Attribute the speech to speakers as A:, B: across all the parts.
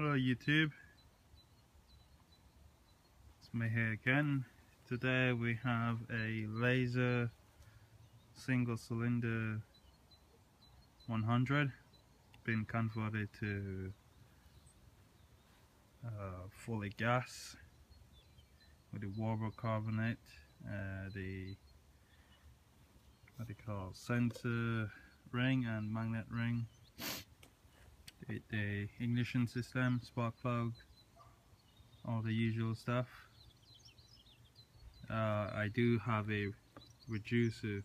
A: Hello YouTube, it's me here again. Today we have a laser single cylinder 100 been converted to uh, fully gas with the Walbro carburetor, uh, the what they call sensor ring and magnet ring the, ignition system, spark plug, all the usual stuff. Uh, I do have a reducer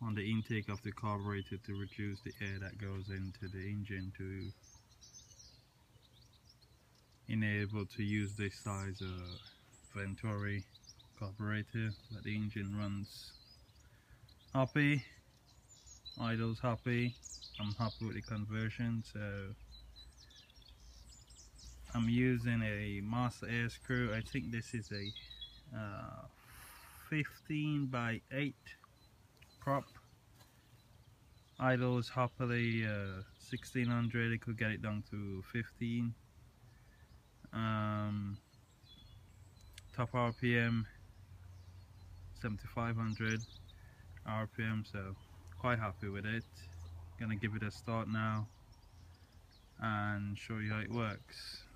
A: on the intake of the carburetor to reduce the air that goes into the engine to enable to use this size of Venturi carburetor that the engine runs happy, idles happy, I'm happy with the conversion so I'm using a Master Airscrew. I think this is a uh, 15 by 8 prop. Idles happily uh, 1600 it could get it down to 15 um, top RPM 7500 RPM so quite happy with it. Gonna give it a start now and show you how it works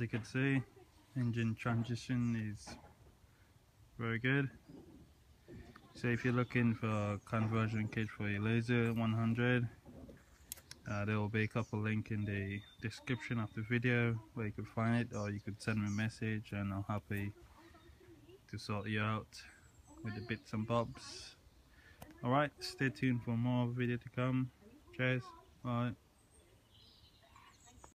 A: as you can see engine transition is very good. So if you're looking for a conversion kit for your laser 100 uh, there will be a couple link in the description of the video where you can find it or you could send me a message and I'm happy to sort you out with the bits and bobs. Alright stay tuned for more video to come. Cheers. Bye